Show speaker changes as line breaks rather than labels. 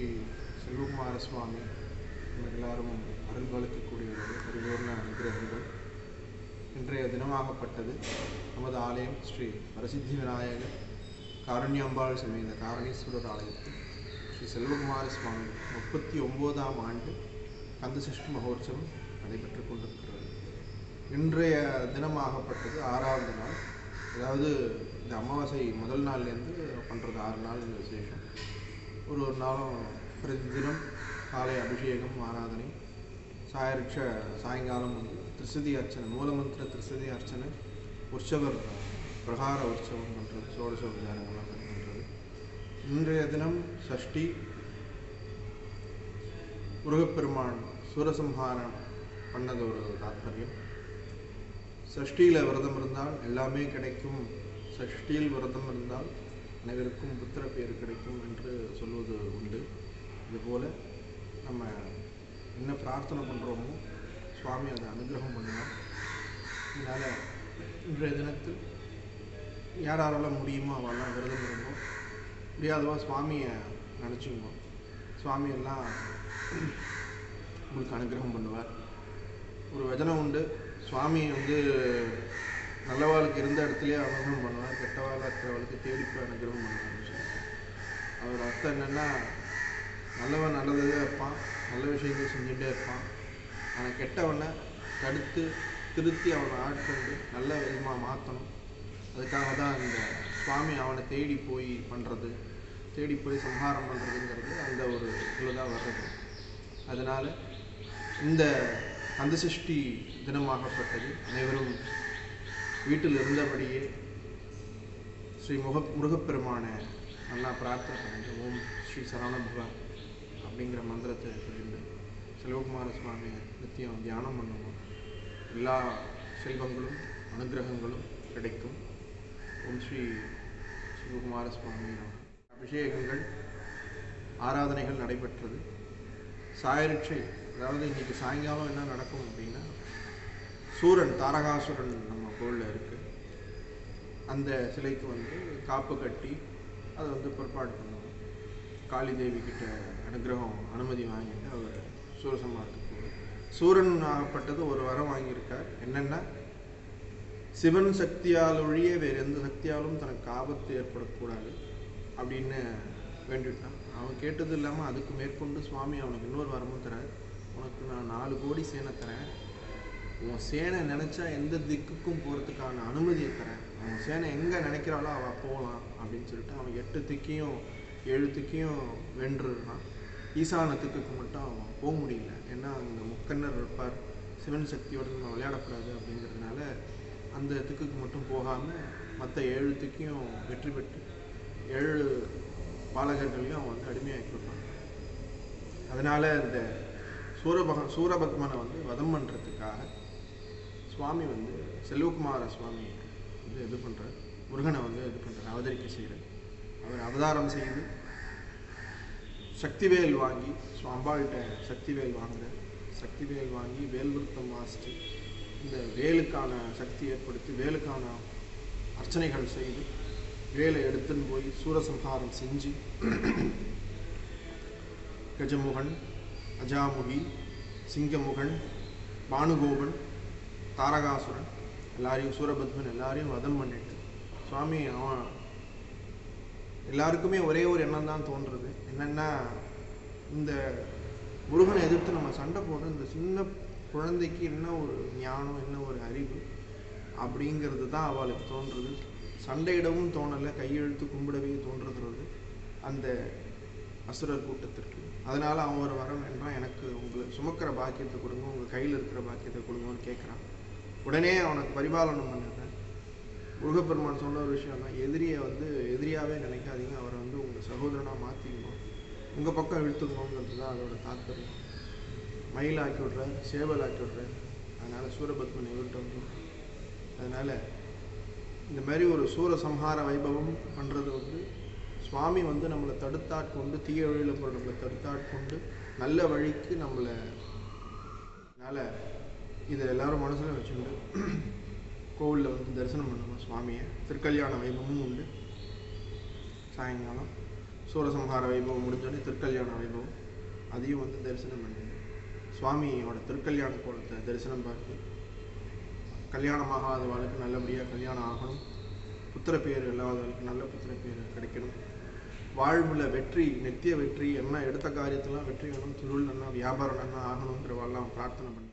ஸ்ரீ செல்வகுமார சுவாமி நம்ம எல்லாரும் அருள் வளர்க்கக்கூடியவர்கள் பரிபூர்ண அனுகிரகங்கள். இன்றைய தினமாகப்பட்டது நமது ஆலயம் ஸ்ரீ வரசித்தி விநாயகர் காரண்யாம்பாள் சமேத காரணீஸ்வரர் ஆலயத்தில் ஸ்ரீ செல்வகுமார சுவாமி முப்பத்தி ஒம்போதாம் ஆண்டு கந்தசஷ்டி மகோற்சவம் நடைபெற்று கொண்டிருக்கிறது. இன்றைய தினமாகப்பட்டது ஆறாவது நாள். அதாவது இந்த அமாவாசை முதல் நாள்லேருந்து பண்ணுறது ஆறு நாள் இந்த விசேஷம். ஒரு ஒரு நாளும் பிரதி தினம் காலை அபிஷேகம் ஆராதனை சாயரிட்ச சாயங்காலம் வந்து திருசதி அர்ச்சனை மூலமந்திர திருசதி அர்ச்சனை உற்சவர் பிரகார உற்சவம் பண்ணுறது சோடச உபச்சாரங்கள்லாம் பண்ணுறது இன்றைய தினம் சஷ்டி முருகப்பெருமான் சூரசம்ஹாரம் பண்ணது ஒரு தாத்பரியம். சஷ்டியில் விரதம் இருந்தால் எல்லாமே கிடைக்கும். சஷ்டியில் விரதம் இருந்தால் அனைவருக்கும் புத்திர பேர் கிடைக்கும் என்று சொல்வது உண்டு. இதுபோல் நம்ம என்ன பிரார்த்தனை பண்ணுறோமோ சுவாமி அதை அனுகிரகம் பண்ணுவார். இதனால் இன்றைய தினத்தில் யார் யாரெல்லாம் முடியுமோ அவெல்லாம் விரதம் இருந்தோம் முடியாதவா சுவாமியை நினச்சிக்குவோம். சுவாமியெல்லாம் உங்களுக்கு அனுகிரகம் பண்ணுவார். ஒரு வஜனம் உண்டு. சுவாமி வந்து நல்லவாளுக்கு இருந்த இடத்துலயே அனுகிரகம் பண்ணுவார் கெட்டவாள் இருக்கிறவளுக்கு தேடிப்போய் அனுகிரகம் பண்ணுவார்னு சொல்லிட்டு அவர் அர்த்தம் என்னென்னா நல்லவன் நல்லதாக இருப்பான் நல்ல விஷயங்கள் செஞ்சுட்டே இருப்பான். ஆனால் கெட்டவனை தடுத்து திருத்தி அவனை ஆட்கொண்டு நல்ல விதமாக மாற்றணும் அதுக்காக தான் இந்த சுவாமி அவனை தேடி போய் பண்ணுறது தேடி போய் சம்ஹாரம் பண்ணுறதுங்கிறது அந்த ஒரு இதில் தான் வர்றது. அதனால் இந்த கந்தசஷ்டி தினமாகப்பட்டது அனைவரும் வீட்டில் இருந்தபடியே ஸ்ரீ முக முருகப்பெருமானை நல்லா பிரார்த்தனை பண்ணுங்க ஓம் ஸ்ரீ சரவணபவ அப்படிங்கிற மந்திரத்தை சொல்லிட்டு செல்வகுமார சுவாமி நித்தியம் தியானம் பண்ணுவோம். எல்லா செல்வங்களும் அனுகிரகங்களும் கிடைக்கும். ஓம் ஸ்ரீ சிவகுமார சுவாமி அபிஷேகங்கள் ஆராதனைகள் நடைபெற்றது. சாயரிட்சை அதாவது இன்றைக்கி சாயங்காலம் என்ன நடக்கும் அப்படின்னா சூரன் தாரகாசுரன் நம்ம கோவிலில் இருக்குது அந்த சிலைக்கு வந்து காப்பு கட்டி அதை வந்து பிற்பாடு பண்ணுவோம் காளி தேவி கிட்ட அனுகிரகம் அனுமதி வாங்கிட்டு அவர் சூரசம்மாரத்துக்கு சூரன் ஆகப்பட்டது ஒரு வரம் வாங்கியிருக்கார். என்னென்னா சிவன் சக்தியால் ஒழிய வேறு எந்த சக்தியாலும் தனக்கு ஆபத்து ஏற்படக்கூடாது அப்படின்னு வேண்டிவிட்டான் அவன் கேட்டது இல்லாமல் அதுக்கு மேற்கொண்டு சுவாமி அவனுக்கு இன்னொரு வரமும் தரார். உனக்கு நான் நாலு கோடி சேனை தரேன். உன் சேனை நினச்சா எந்த திக்குக்கும் போகிறதுக்கான அனுமதியை தரேன். அவன் சேனை எங்கே நினைக்கிறாளோ அவள் போகலாம் அப்படின்னு சொல்லிட்டு அவன் எட்டு திக்கையும் ஏழு திக்கையும் ஈசான திக்குக்கு மட்டும் அவன் போக முடியல. ஏன்னா அந்த முக்கன்னர் இருப்பார். சிவன் சக்தியோடு நம்ம விளையாடக்கூடாது அப்படிங்கிறதுனால அந்த திக்குக்கு மட்டும் போகாமல் மற்ற ஏழு திக்கையும் வெற்றி பெற்று ஏழு பாலகர்களையும் அவன் வந்து அடிமையாக்கி கொடுப்பான் அதனால் இந்த சூரபக சூரபத்மனை வந்து வதம் பண்ணுறதுக்காக சுவாமி வந்து செல்வகுமார சுவாமி வந்து இது பண்ணுறார் முருகனை வந்து இது பண்ணுறார் அவதரிக்க செய்கிறார். அவர் அவதாரம் செய்து சக்திவேல் வாங்கி சுவாம்பாள்கிட்ட சக்திவேல் வாங்குறார். சக்திவேல் வாங்கி வேல்விருத்தம் வாசித்து இந்த வேலுக்கான சக்தி ஏற்படுத்தி வேலுக்கான அர்ச்சனைகள் செய்து வேலை எடுத்துன்னு போய் சூரசம்ஹாரம் செஞ்சு கஜமுகன் அஜாமுகி சிங்கமுகன் பானுகோபன் தாரகாசுரன் எல்லாரையும் சூரபத்மன் எல்லாரையும் வதம் பண்ணிட்டு சுவாமி அவன் எல்லாருக்குமே ஒரே ஒரு எண்ணம் தான் தோன்றுறது என்னென்னா இந்த முருகனை எதிர்த்து நம்ம சண்டை போடுறோம் இந்த சின்ன குழந்தைக்கு என்ன ஒரு ஞானம் என்ன ஒரு அறிவு அப்படிங்கிறது தான் அவளுக்கு தோன்றுறது சண்டையிடவும் தோணலை கையெழுத்து கும்பிடவே தோன்றுகிறது அந்த அசுரர் கூட்டத்திற்கு. அதனால் அவன் ஒரு வரம் என்றால் எனக்கு உங்களுக்கு சுமக்கிற பாக்கியத்தை கொடுங்க உங்கள் கையில் இருக்கிற பாக்கியத்தை கொடுங்கன்னு கேட்குறான் உடனே அவனுக்கு பரிபாலனம் பண்ணிடுறேன் முருகப்பெருமான் சொன்ன ஒரு விஷயம் தான். எதிரியை வந்து எதிரியாகவே நினைக்காதீங்க. அவரை வந்து உங்கள் சகோதரனாக மாற்றிக்கணும் உங்கள் பக்கம் இழுத்துக்கணுங்கிறது தான் அதோட தாற்பயம் மயில் ஆக்கி விட்றேன் சேவல் ஆக்கி விட்றேன் அதனால் சூரபத்மனை இவர்கிட்ட வந்து அதனால் இந்த மாதிரி ஒரு சூரசம்ஹார வைபவம் பண்ணுறது வந்து சுவாமி வந்து நம்மளை தடுத்தாட்கொண்டு தீய வழியில் போகிற நம்மளை தடுத்தாட்கொண்டு நல்ல வழிக்கு நம்மளை அதனால் இதை எல்லாரும் மனசில் வச்சுண்டு கோவிலில் வந்து தரிசனம் பண்ணணும் சுவாமியை. திருக்கல்யாண வைபவமும் உண்டு. சாயங்காலம் சூரசம்ஹார வைபவம் முடிஞ்சோடனே திருக்கல்யாண வைபவம். அதையும் வந்து தரிசனம் பண்ணி சுவாமியோட திருக்கல்யாண கோலத்தை தரிசனம் பார்த்து கல்யாணமாகாதவளுக்கு நல்லபடியாக கல்யாணம் ஆகணும். புத்திர பேர் இல்லாதவர்களுக்கு நல்ல புத்திர பேர் கிடைக்கணும். வாழ்வில் வெற்றி நித்திய வெற்றி என்ன எடுத்த காரியத்தெல்லாம் வெற்றி வேணும் தொழில் நல்லா வியாபாரம் நல்லா ஆகணுங்கிறவெல்லாம் பிரார்த்தனை பண்ணி